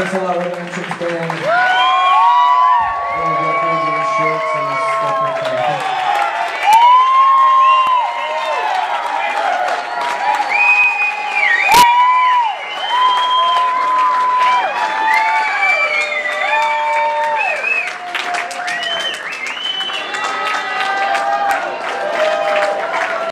Thanks a lot, Women Band.